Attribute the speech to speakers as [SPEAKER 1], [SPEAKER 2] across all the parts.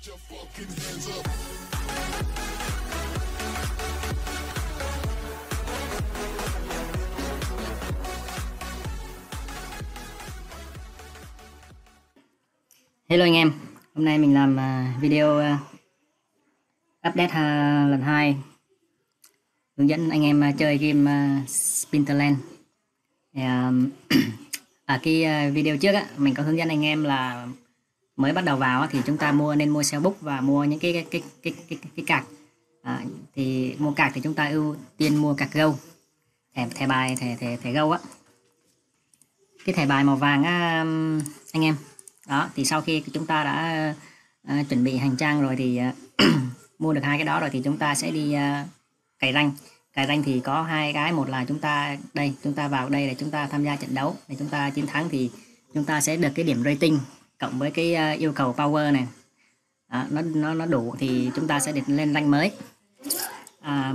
[SPEAKER 1] Hello anh em, hôm nay mình làm à, video à, update à, lần 2 hướng dẫn anh em chơi game à, Splinterland. Thì, à, ở cái video trước á, mình có hướng dẫn anh em là mới bắt đầu vào thì chúng ta mua nên mua xe búc và mua những cái cái cái cái cái, cái, cạc. À, thì mua cạc thì chúng ta ưu tiên mua cạc gâu Thẻ thẻ bài thẻ thẻ thẻ gâu á. Cái thẻ bài màu vàng á anh em đó thì sau khi chúng ta đã à, chuẩn bị hành trang rồi thì à, mua được hai cái đó rồi thì chúng ta sẽ đi à, cày ranh cày ranh thì có hai cái một là chúng ta đây chúng ta vào đây để chúng ta tham gia trận đấu để chúng ta chiến thắng thì chúng ta sẽ được cái điểm rating cộng với cái à, yêu cầu power này. À, nó nó nó đủ thì chúng ta sẽ được lên rank mới. À,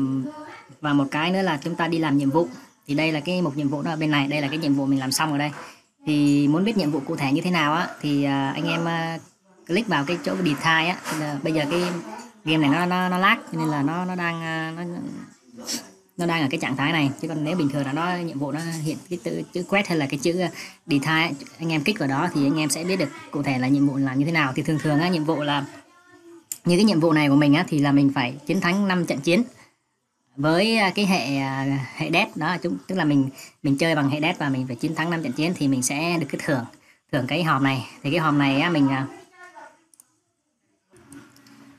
[SPEAKER 1] và một cái nữa là chúng ta đi làm nhiệm vụ. Thì đây là cái một nhiệm vụ nó ở bên này đây là cái nhiệm vụ mình làm xong ở đây. Thì muốn biết nhiệm vụ cụ thể như thế nào á thì à, anh em à, click vào cái chỗ detail á. Bây giờ cái game này nó nó nó lag cho nên là nó nó đang à, nó nó đang ở cái trạng thái này. Chứ còn nếu bình thường là nó nhiệm vụ nó hiện cái tự chữ quét hay là cái chữ ờ, detail anh em kích vào đó thì anh em sẽ biết được cụ thể là nhiệm vụ làm như thế nào. Thì thường thường á nhiệm vụ là như cái nhiệm vụ này của mình á thì là mình phải chiến thắng 5 trận chiến với ờ, cái hệ ờ, hệ đét đó. Chúng tức là mình mình chơi bằng hệ đét và mình phải chiến thắng 5 trận chiến thì mình sẽ được cái thưởng thưởng cái hòm này. Thì cái hòm này á, mình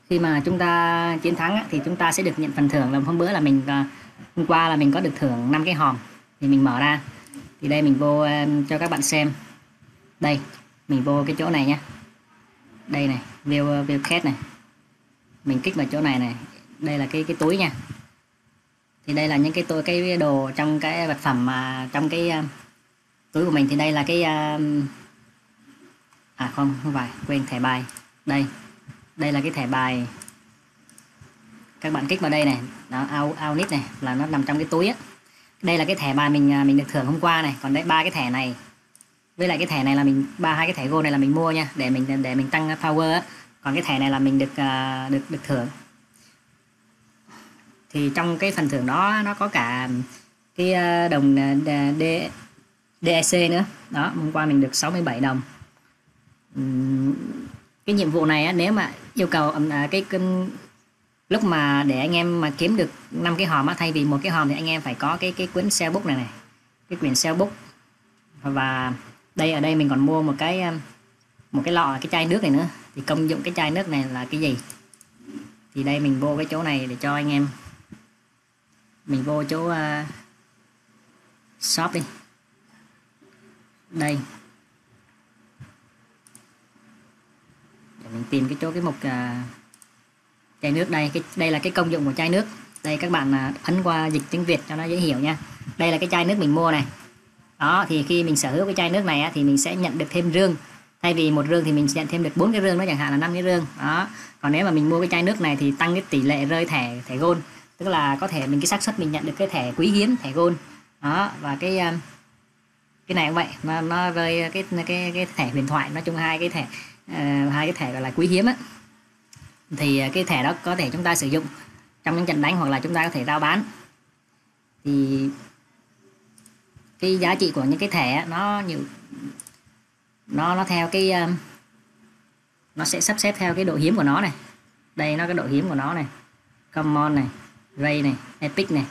[SPEAKER 1] khi mà chúng ta chiến thắng á, thì chúng ta sẽ được nhận phần thưởng là hôm bữa là mình hôm qua là mình có được thưởng 5 cái hòm. Thì mình mở ra. Thì đây mình vô ờ, cho các bạn xem. Đây mình vô cái chỗ này nhé đây này view ờ, view cat này. Mình kích vào chỗ này này. Đây là cái cái túi nha. Thì đây là những cái tôi cái đồ trong cái vật phẩm mà trong cái uh, túi của mình. Thì đây là cái uh, à không không phải. Quên thẻ bài. Đây. Đây là cái thẻ bài các bạn kích vào đây này. Đó ao ao nít này là nó nằm trong cái túi á. Đây là cái thẻ bài mình à, mình được thưởng hôm qua này. Còn đây ba cái thẻ này. Với lại cái thẻ này là mình ba hai cái thẻ gold này là mình mua nha để mình để mình tăng power á. Còn cái thẻ này là mình được uh, được được thưởng. Thì trong cái phần thưởng đó nó có cả cái à, đồng D, DEC nữa. Đó hôm qua mình được 67 đồng. Cái nhiệm vụ này á, nếu mà yêu cầu cái, cái lúc mà để anh em mà kiếm được năm cái hòm á, thay vì một cái hòm thì anh em phải có cái cái quyển sale book này này cái quyển sale book. Và đây ở đây mình còn mua một cái um, một cái lọ cái chai nước này nữa. Thì công dụng cái chai nước này là cái gì? Thì đây mình vô cái chỗ này để cho anh em mình vô chỗ uh, shop đi. Đây. Để mình tìm cái chỗ cái mục uh, chai nước đây cái đây là cái công dụng của chai nước. Đây các bạn à, ấn qua dịch tiếng Việt cho nó dễ hiểu nha. Đây là cái chai nước mình mua này. Đó thì khi mình sở hữu cái chai nước này á, thì mình sẽ nhận được thêm rương. Thay vì một rương thì mình sẽ nhận thêm được bốn cái rương đó chẳng hạn là năm cái rương. Đó. Còn nếu mà mình mua cái chai nước này thì tăng cái tỷ lệ rơi thẻ thẻ gold tức là có thể mình cái xác suất mình nhận được cái thẻ quý hiếm thẻ gold đó và cái à, cái này cũng vậy. Nó nó rơi cái cái cái thẻ huyền thoại nói chung hai cái thẻ uh, hai cái thẻ gọi là quý hiếm á thì à, cái thẻ đó có thể chúng ta sử dụng trong những trận đánh hoặc là chúng ta có thể giao bán. Thì cái giá trị của những cái thẻ nó nhiều, nó nó theo cái à, nó sẽ sắp xếp theo cái độ hiếm của nó này. Đây nó cái độ hiếm của nó này. Common này, ray này, epic này,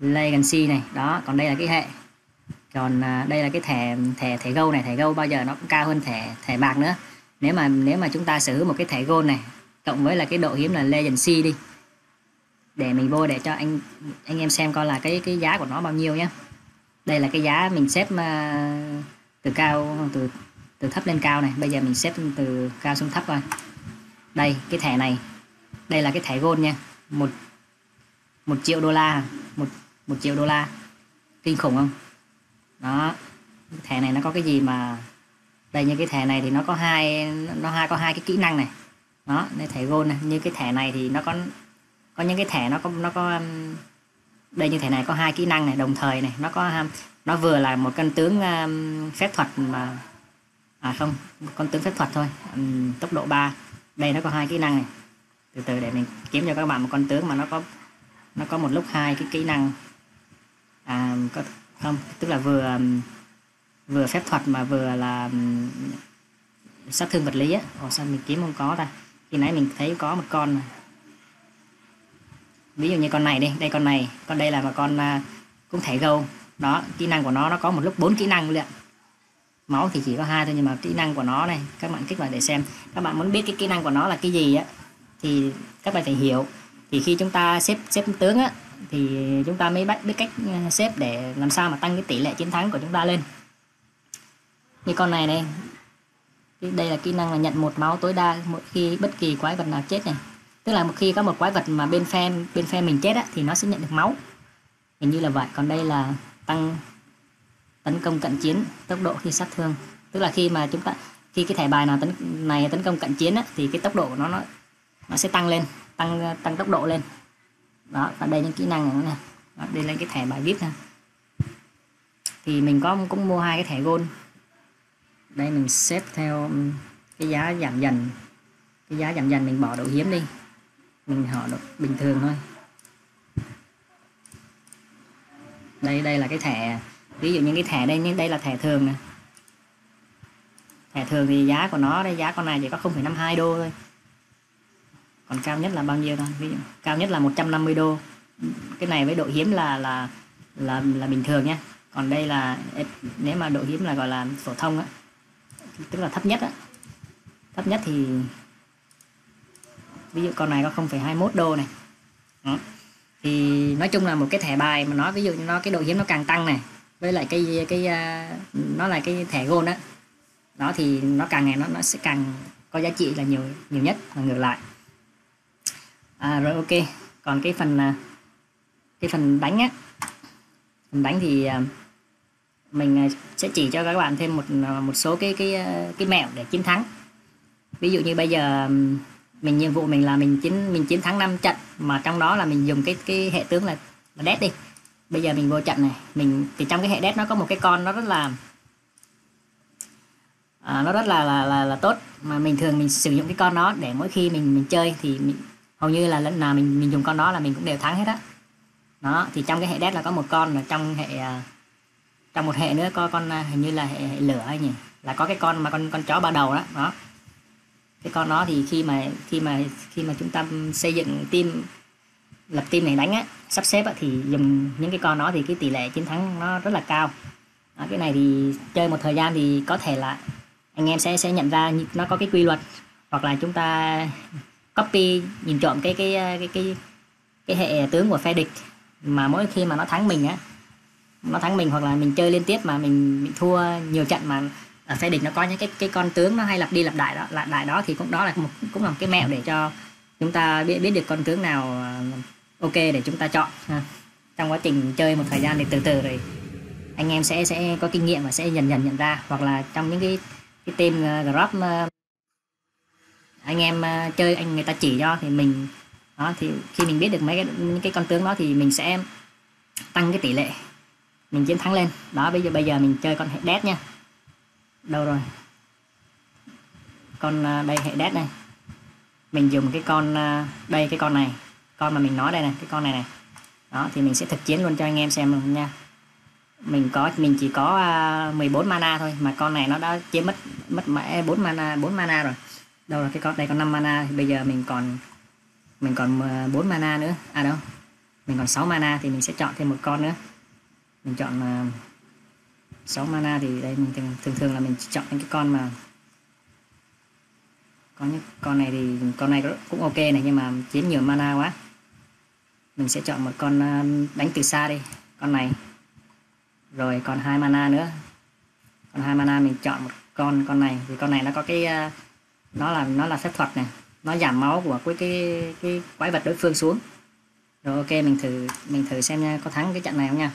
[SPEAKER 1] legacy này. Đó, còn đây là cái hệ. Còn à, đây là cái thẻ thẻ thẻ gold này. Thẻ gold bao giờ nó cũng cao hơn thẻ thẻ bạc nữa. Nếu mà nếu mà chúng ta sở hữu một cái thẻ gold này cộng với là cái độ hiếm là legacy đi. Để mình vô để cho anh anh em xem coi là cái cái giá của nó bao nhiêu nhé đây là cái giá mình xếp uh, từ cao từ từ thấp lên cao này. Bây giờ mình xếp từ cao xuống thấp rồi đây cái thẻ này. Đây là cái thẻ gold nha. Một một triệu đô la một một triệu đô la. Kinh khủng không? Đó. Thẻ này nó có cái gì mà đây như cái thẻ này thì nó có hai nó hai có hai cái kỹ năng này đó đây thẻ gold này như cái thẻ này thì nó có có những cái thẻ nó có nó có um, đây như thẻ này có hai kỹ năng này đồng thời này nó có um, nó vừa là một con tướng um, phép thuật mà à không con tướng phép thuật thôi um, tốc độ 3 đây nó có hai kỹ năng này. Từ từ để mình kiếm cho các bạn một con tướng mà nó có nó có một lúc hai cái kỹ năng. À có không tức là vừa um, vừa phép thuật mà vừa là sát thương vật lý á. Ồ, sao mình kiếm không có ta? Khi nãy mình thấy có một con ví dụ như con này đi đây con này con đây là một con uh, cũng thể gâu. Đó kỹ năng của nó nó có một lúc bốn kỹ năng luôn máu thì chỉ có hai thôi nhưng mà kỹ năng của nó này các bạn kích vào để xem. Các bạn muốn biết cái kỹ năng của nó là cái gì á thì các bạn phải hiểu. Thì khi chúng ta xếp xếp tướng á thì chúng ta mới biết cách à, xếp để làm sao mà tăng cái tỷ lệ chiến thắng của chúng ta lên. Như con này này đây là kỹ năng là nhận một máu tối đa mỗi khi bất kỳ quái vật nào chết này. Tức là một khi có một quái vật mà bên phe bên phe mình chết á, thì nó sẽ nhận được máu. Hình như là vậy. Còn đây là tăng tấn công cận chiến tốc độ khi sát thương. Tức là khi mà chúng ta khi cái thẻ bài nào tấn này tấn công cận chiến á, thì cái tốc độ của nó nó nó sẽ tăng lên tăng tăng tốc độ lên. Đó và đây những kỹ năng này nè. Đây là cái thẻ bài vip nè. Thì mình có cũng mua hai cái thẻ gold đây mình xếp theo um, cái giá giảm dần. Cái giá giảm dần mình bỏ độ hiếm đi. Mình họ độ bình thường thôi. Đây đây là cái thẻ. Ví dụ những cái thẻ đây nhưng đây là thẻ thường nè. Thẻ thường thì giá của nó đây giá con này chỉ có 0,52 đô thôi. Còn cao nhất là bao nhiêu thôi ví dụ cao nhất là 150 đô. Cái này với độ hiếm là là là là bình thường nhé còn đây là nếu mà độ hiếm là gọi là phổ thông á tức là thấp nhất á. Thấp nhất thì ví dụ con này có 0,21 đô này. Đó. thì nói chung là một cái thẻ bài mà nói ví dụ nó cái độ hiếm nó càng tăng này với lại cái cái uh, nó là cái thẻ gold đó đó thì nó càng ngày nó nó sẽ càng có giá trị là nhiều nhiều nhất và ngược lại. À, rồi ok. Còn cái phần à, cái phần đánh á. Phần đánh thì à, mình à, sẽ chỉ cho các bạn thêm một à, một số cái cái à, cái mẹo để chiến thắng. Ví dụ như bây giờ mình nhiệm vụ mình là mình chiến mình chiến thắng 5 trận mà trong đó là mình dùng cái cái hệ tướng là, là đét đi. Bây giờ mình vô trận này mình thì trong cái hệ đét nó có một cái con nó rất là à, nó rất là, là là là tốt. Mà mình thường mình sử dụng cái con đó để mỗi khi mình mình chơi thì mình hầu như là lần nào mình mình dùng con đó là mình cũng đều thắng hết á. Đó. thì trong cái hệ đét là có một con là trong hệ trong một hệ nữa có con à, hình như là hệ, hệ lửa hay nhỉ? Là có cái con mà con con chó ba đầu đó đó. Cái con đó thì khi mà khi mà khi mà chúng ta xây dựng team lập team này đánh á sắp xếp á, thì dùng những cái con đó thì cái tỷ lệ chiến thắng nó rất là cao. Đó, cái này thì chơi một thời gian thì có thể là anh em sẽ sẽ nhận ra nó có cái quy luật. Hoặc là chúng ta copy nhìn trộm cái cái à, cái cái cái hệ tướng của phe địch mà mỗi khi mà nó thắng mình á nó thắng mình hoặc là mình chơi liên tiếp mà mình bị thua nhiều trận mà à, ở phe địch nó có những cái cái con tướng nó hay lặp đi lặp lại đó lặp lại đó thì cũng đó là một cũng là một cái mẹo để cho chúng ta biết biết được con tướng nào à, ok để chúng ta chọn ha. trong quá trình chơi một thời gian thì từ từ rồi anh em sẽ sẽ có kinh nghiệm và sẽ dần dần nhận ra hoặc là trong những cái cái team uh, group uh, anh em uh, chơi anh người ta chỉ cho thì mình đó thì khi mình biết được mấy cái những cái con tướng đó thì mình sẽ tăng cái tỷ lệ mình chiến thắng lên. Đó, bây giờ bây giờ mình chơi con hệ đét nha. Đâu rồi? Con à, đây, hệ đét này. Mình dùng cái con à, đây, cái con này. Con mà mình nói đây này, cái con này này. Đó, thì mình sẽ thực chiến luôn cho anh em xem luôn nha. Mình có, mình chỉ có à, 14 mana thôi, mà con này nó đã chiếm mất mất mãi 4 mana 4 mana rồi. Đâu là cái con, đây còn 5 mana. Thì bây giờ mình còn mình còn 4 mana nữa. À đâu? Mình còn 6 mana thì mình sẽ chọn thêm một con nữa mình chọn à, uh, 6 mana thì đây mình thường thường, thường là mình chọn những cái con mà có những con này thì con này cũng ok này nhưng mà chiếm nhiều mana quá. Mình sẽ chọn một con uh, đánh từ xa đi con này. Rồi còn hai mana nữa. Còn hai mana mình chọn một con con này. Thì con này nó có cái uh, nó là nó là phép thuật này. Nó giảm máu của cái cái cái quái vật đối phương xuống. Rồi ok mình thử mình thử xem nha có thắng cái trận này không nha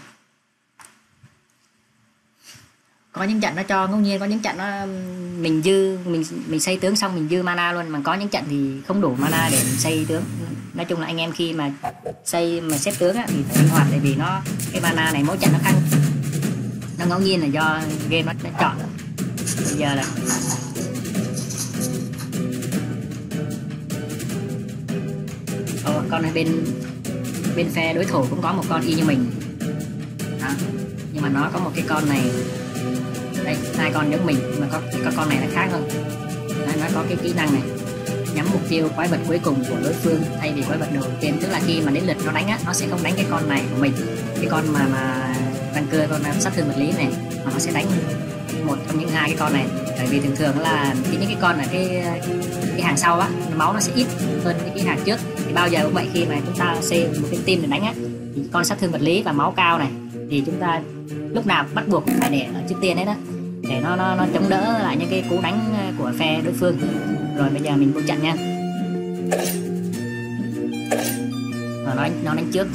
[SPEAKER 1] có những trận nó cho ngẫu nhiên có những trận nó mình dư mình mình xây tướng xong mình dư mana luôn. Mà có những trận thì không đủ mana để mình xây tướng. Nói chung là anh em khi mà xây mà xếp tướng á, thì phải linh hoạt tại vì nó cái mana này mỗi trận nó khác nó ngẫu nhiên là do game nó, nó chọn. Bây giờ là con này bên bên phe đối thủ cũng có một con y như mình. Đó. nhưng mà nó có một cái con này đây hai con giống mình mà có có con này là khác hơn. Đấy, nó có cái kỹ năng này nhắm mục tiêu quái vật cuối cùng của đối phương thay vì quái vật đầu tiên. Tức là khi mà đến lượt nó đánh á nó sẽ không đánh cái con này của mình. Cái con mà mà tăng cưa con sát thương vật lý này mà nó sẽ đánh một trong những hai cái con này. Bởi vì thường thường là cái những cái con ở cái cái hàng sau á máu nó sẽ ít hơn cái hàng trước. Thì bao giờ cũng vậy khi mà chúng ta xây một cái team để đánh á thì con sát thương vật lý và máu cao này thì chúng ta lúc nào bắt buộc phải để ở trước tiên hết đó để nó nó nó chống đỡ lại những cái cú đánh của phe đối phương. Rồi bây giờ mình vô trận nha. Rồi nó đánh, nó đánh trước.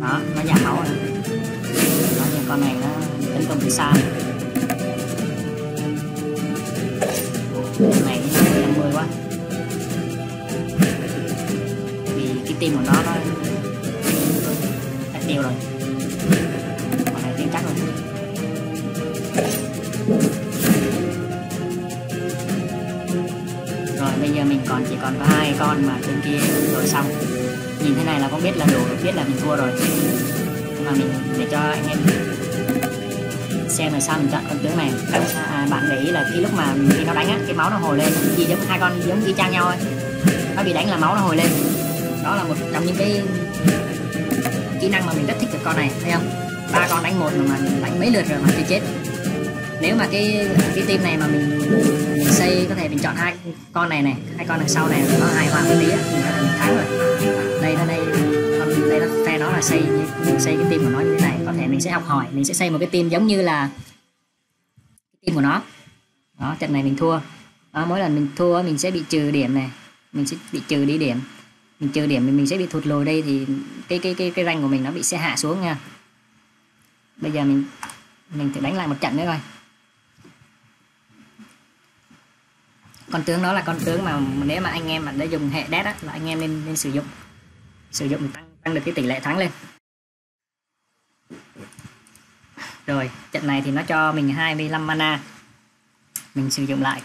[SPEAKER 1] Đó nó giảm máu rồi. Đó nhưng con này nó tấn công từ xa. Con này năm mươi quá. Vì cái tim của nó nó đặt tiêu rồi. Con mà bên kia rồi xong. Nhìn thế này là cũng biết là đủ biết là mình thua rồi. Nhưng mà mình để cho anh em xem là sao mình chọn con tướng này. À, bạn để ý là khi lúc mà khi nó đánh á cái máu nó hồi lên gì giống hai con giống y chang nhau ấy, nó bị đánh là máu nó hồi lên. Đó là một trong những cái kỹ năng mà mình rất thích ở con này thấy không? Ba con đánh một mà mình đánh mấy lượt rồi mà chưa chết nếu mà cái cái team này mà mình mình xây có thể mình chọn hai con này này hai con đằng sau này nó hài hòa một tí á thì mình thắng rồi. Đây nó đây còn đây nó phe đó là xây mình xây cái team của nó như thế này có thể mình sẽ học hỏi mình sẽ xây một cái team giống như là cái team của nó. Đó trận này mình thua. Đó, mỗi lần mình thua mình sẽ bị trừ điểm này mình sẽ bị trừ đi điểm. Mình trừ điểm thì mình sẽ bị thụt lùi đây thì cái cái cái cái rank của mình nó bị sẽ hạ xuống nha. Bây giờ mình mình thử đánh lại một trận nữa coi. Con tướng đó là con tướng mà nếu mà anh em mà đã dùng hệ đét á, là anh em nên nên sử dụng. Sử dụng tăng tăng được cái tỷ lệ thắng lên. Rồi, trận này thì nó cho mình 25 mana. Mình sử dụng lại.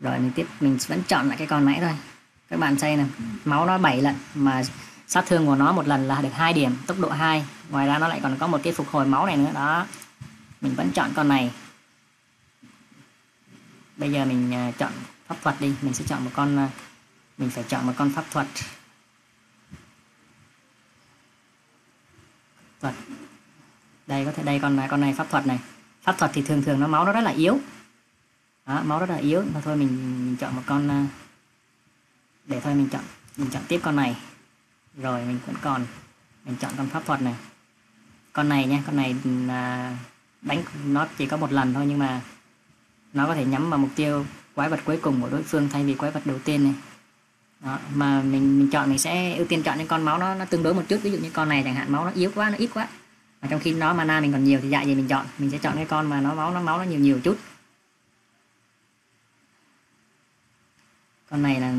[SPEAKER 1] Rồi, mình tiếp, mình vẫn chọn lại cái con nãy thôi. Các bạn xem này máu nó 7 lần mà sát thương của nó một lần là được hai điểm, tốc độ 2 ngoài ra nó lại còn có một cái phục hồi máu này nữa, đó. Mình vẫn chọn con này bây giờ mình à, chọn pháp thuật đi. Mình sẽ chọn một con à, mình phải chọn một con pháp thuật. Thuật. Đây có thể đây con này con này pháp thuật này. Pháp thuật thì thường thường nó máu nó rất là yếu. Đó, máu rất là yếu. Mà thôi mình, mình chọn một con à, để thôi mình chọn mình chọn tiếp con này. Rồi mình vẫn còn mình chọn con pháp thuật này. Con này nha con này là đánh nó chỉ có một lần thôi nhưng mà nó có thể nhắm vào mục tiêu quái vật cuối cùng của đối phương thay vì quái vật đầu tiên này. Đó, mà mình mình chọn mình sẽ ưu tiên chọn những con máu nó nó tương đối một chút. Ví dụ như con này chẳng hạn máu nó yếu quá nó ít quá. Mà trong khi nó mana mình còn nhiều thì dạy gì mình chọn. Mình sẽ chọn cái con mà nó máu nó máu nó nhiều nhiều chút. Con này là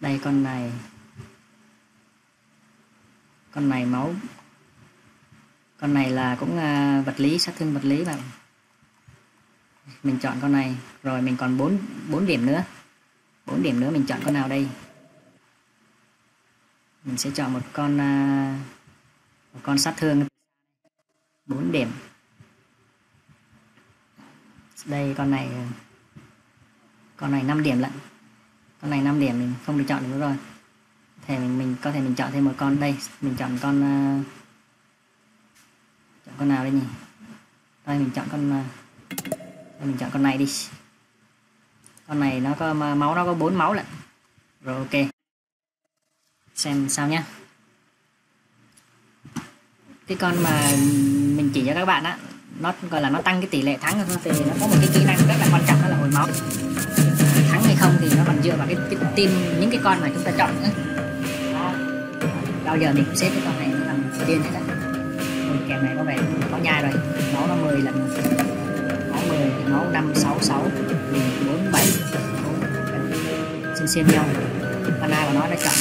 [SPEAKER 1] đây con này. Con này máu. Con này là cũng uh, vật lý sát thương vật lý bạn mình chọn con này rồi mình còn 4 4 điểm nữa. 4 điểm nữa mình chọn con nào đây? Mình sẽ chọn một con à, một con sát thương. 4 điểm. Đây con này con này 5 điểm lận. Con này 5 điểm mình không được chọn được nữa rồi. Thì mình mình có thể mình chọn thêm một con đây. Mình chọn con uh, chọn con nào đây nhỉ? Đây mình chọn con uh, mình chọn con này đi. Con này nó có máu nó có bốn máu lận. Rồi ok. Xem sao nhá. Cái con mà mình chỉ cho các bạn á nó gọi là nó tăng cái tỷ lệ thắng thôi. Thì nó có một cái kỹ năng rất là quan trọng đó là hồi máu. Thắng hay không thì nó còn dựa vào cái, cái team những cái con mà chúng ta chọn nữa. Bao giờ mình cũng xếp cái con này nó làm tiên hết á. Kèm này có vẻ có nhai rồi. Máu nó 10 lần về thì máu 5 6 6 mình 4 7 xin xem nhau mana của nó đã chọn.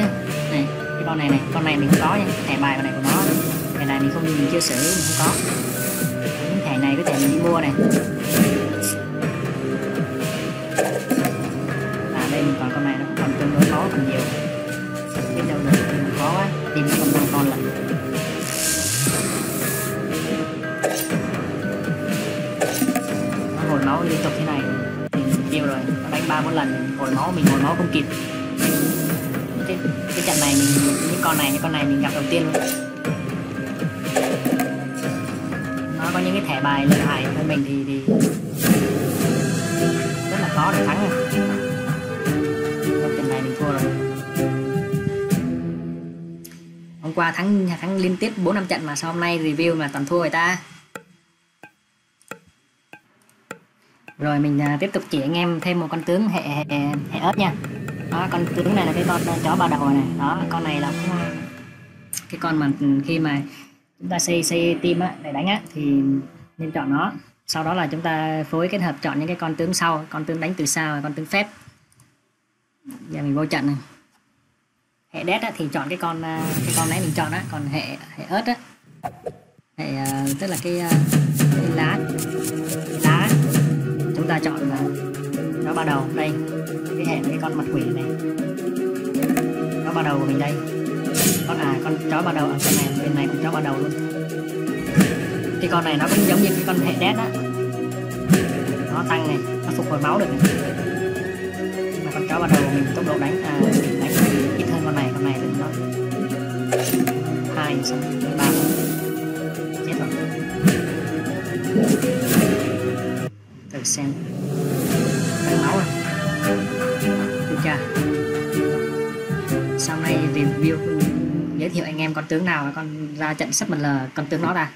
[SPEAKER 1] Này này, cái con này này con này mình không có nha. Thẻ bài con này của nó. Thẻ này mình không mình chưa sử mình không có. Những thẻ này có thể mình đi mua này. Và đây mình còn con này, nó còn tương đối khó, còn nhiều. Biết đâu được mình khó quá. Tìm còn năm con lận nó hồi máu liên tục thế này. Thì tiêu rồi, nó đánh ba bốn lần, hồi máu mình, hồi máu không kịp cái, cái trận này mình những con này những con này mình gặp đầu tiên luôn. Nó có những cái thẻ bài lợi hại với mình thì thì rất là khó để thắng rồi trận này mình thua rồi. Hôm qua thắng thắng liên tiếp bốn năm trận mà sao hôm nay review mà toàn thua người ta. Rồi mình à, tiếp tục chỉ anh em thêm một con tướng hệ hệ, hệ ớt nha đó con tướng này là cái con chó ba đầu này. Đó con này là cũng, à, cái con mà khi mà chúng ta xây xây team á để đánh á thì nên chọn nó. Sau đó là chúng ta phối kết hợp chọn những cái con tướng sau con tướng đánh từ sau con tướng phép. Giờ mình vô trận này. Hệ đét á, thì chọn cái con à, cái con nãy mình chọn á còn hệ hệ ớt á. Hệ à, tức là cái, cái lá cái lá. Chúng ta chọn là nó ba đầu đây hẹn hệ con mặt quỷ này. Nó ba đầu của mình đây. Con à con chó ba đầu ở bên này bên này cũng chó ba đầu luôn. Cái con này nó cũng giống như cái con hệ đét á. Nó tăng này, nó phục hồi máu được này. Mà con chó ba đầu mình tốc độ đánh à mình đánh ít hơn con này con này thì nó hai xong ba chết rồi. Thử xem. Review giới thiệu anh em con tướng nào con ra trận sắp mình là con tướng đó ra.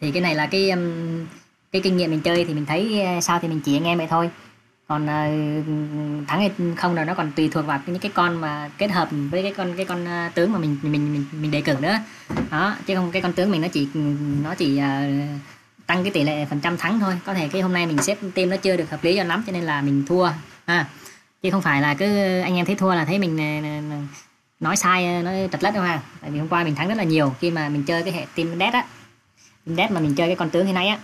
[SPEAKER 1] Thì cái này là cái um, cái kinh nghiệm mình chơi thì mình thấy uh, sao thì mình chỉ anh em vậy thôi. Còn uh, thắng hay không là nó còn tùy thuộc vào những cái con mà kết hợp với cái con cái con uh, tướng mà mình mình mình mình đề cử nữa. Đó chứ không cái con tướng mình nó chỉ nó chỉ tăng cái tỷ lệ phần trăm thắng thôi. Có thể cái hôm nay mình xếp team nó chưa được hợp lý cho lắm cho nên là mình thua à, chứ không phải là cứ anh em thấy thua là thấy mình ờ, ờ, ờ, nói sai nói trật lất đâu ha. Tại vì hôm qua mình thắng rất là nhiều khi mà mình chơi cái hệ team dead á. Team dead mà mình chơi cái con tướng thế này á.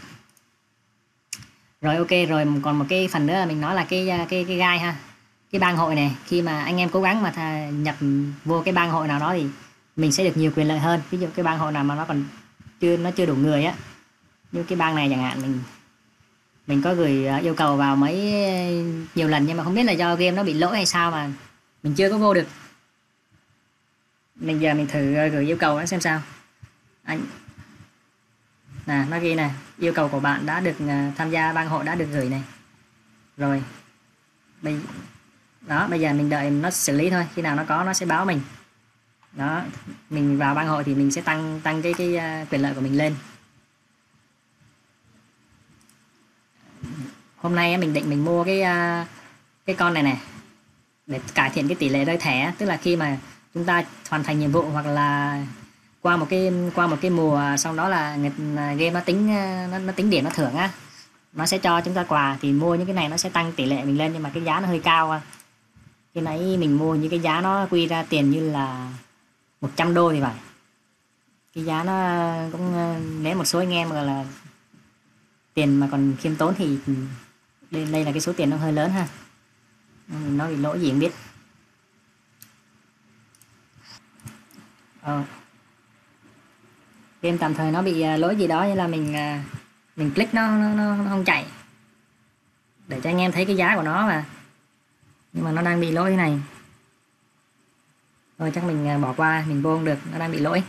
[SPEAKER 1] Rồi ok, rồi còn một cái phần nữa là mình nói là cái cái cái gai ha. Cái bang hội này, khi mà anh em cố gắng mà thà nhập vô cái bang hội nào đó thì mình sẽ được nhiều quyền lợi hơn. Ví dụ cái bang hội nào mà nó còn chưa, nó chưa đủ người á. Như cái bang này chẳng hạn, mình mình có gửi à, yêu cầu vào mấy à, nhiều lần nhưng mà không biết là do game nó bị lỗi hay sao mà mình chưa có vô được. Mình giờ mình thử à, gửi yêu cầu nó xem sao. Anh. Nè, nó ghi nè, yêu cầu của bạn đã được tham gia ban hội đã được gửi này. Rồi. Bây, đó, bây giờ mình đợi nó xử lý thôi, khi nào nó có nó sẽ báo mình. Đó, mình vào ban hội thì mình sẽ tăng tăng cái cái quyền lợi của mình lên. Hôm nay mình định mình mua cái à, cái con này này để cải thiện cái tỷ lệ rơi thẻ tức là khi mà chúng ta hoàn thành nhiệm vụ hoặc là qua một cái qua một cái mùa sau đó là à, game nó tính à, nó, nó tính điểm nó thưởng á nó sẽ cho chúng ta quà thì mua những cái này nó sẽ tăng tỷ lệ mình lên nhưng mà cái giá nó hơi cao cái nãy mình mua những cái giá nó quy ra tiền như là 100 đô thì phải. Cái giá nó cũng nếu một số anh em mà là tiền mà còn khiêm tốn thì đây, đây là cái số tiền nó hơi lớn ha. Ừ, nó bị lỗi gì không biết. Ờ. game tạm thời nó bị à, lỗi gì đó như là mình à, mình click nó nó, nó, nó không chạy. Để cho anh em thấy cái giá của nó mà. Nhưng mà nó đang bị lỗi thế này. Thôi chắc mình à, bỏ qua mình vô không được nó đang bị lỗi.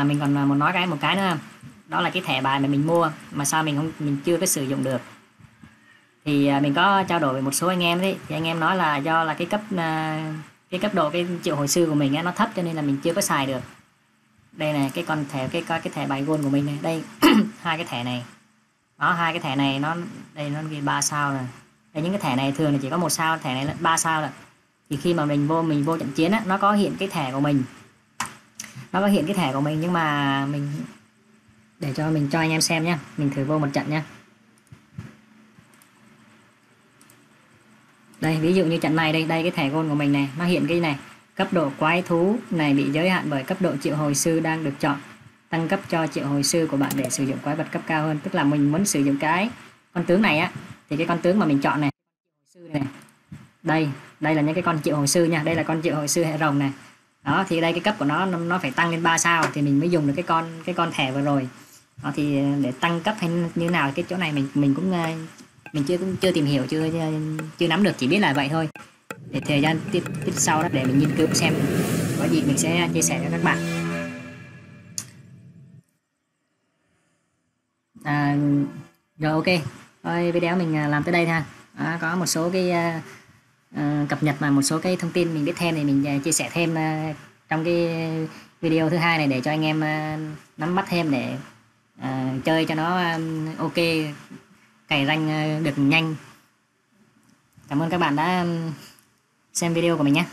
[SPEAKER 1] À mình còn à, muốn nói cái một cái nữa. Đó là cái thẻ bài mà mình mua mà sao mình không mình chưa có sử dụng được. Thì à, mình có trao đổi với một số anh em đấy. Thì anh em nói là do là cái cấp à, cái cấp độ cái triệu hồi sư của mình nó thấp cho nên là mình chưa có xài được. Đây này cái con thẻ cái cái, cái thẻ bài gold của mình này. Đây hai cái thẻ này. Đó hai cái thẻ này nó đây nó ghi ba sao rồi đây những cái thẻ này thường là chỉ có một sao thẻ này là ba sao rồi thì khi mà mình vô mình vô trận chiến á nó có hiện cái thẻ của mình nó có hiện cái thẻ của mình nhưng mà mình để cho mình cho anh em xem nhá. Mình thử vô một trận nhá. Đây, ví dụ như trận này đây đây cái thẻ gold của mình này, nó hiện cái này. Cấp độ quái thú này bị giới hạn bởi cấp độ triệu hồi sư đang được chọn, tăng cấp cho triệu hồi sư của bạn để sử dụng quái vật cấp cao hơn. Tức là mình muốn sử dụng cái con tướng này á, thì cái con tướng mà mình chọn này sư này. Đây đây là những cái con triệu hồi sư nha. Đây là con triệu hồi sư hệ rồng này đó thì đây cái cấp của nó nó phải tăng lên 3 sao thì mình mới dùng được cái con cái con thẻ vừa rồi. Đó thì để tăng cấp hay như nào cái chỗ này mình mình cũng ờ, mình chưa cũng chưa tìm hiểu chưa chưa nắm được chỉ biết là vậy thôi. Để thời gian tiếp tiếp sau đó để mình nghiên cứu xem có gì mình sẽ chia sẻ cho các bạn. À, rồi ok. Thôi video mình ờ, làm tới đây ha. À, có một số cái ờ, Ờ, cập nhật mà một số cái thông tin mình biết thêm thì mình ờ, chia sẻ thêm ờ, trong cái video thứ hai này để cho anh em nắm bắt thêm để chơi cho nó ok, cày ranh được nhanh. Cảm ơn các bạn đã xem video của mình nhé.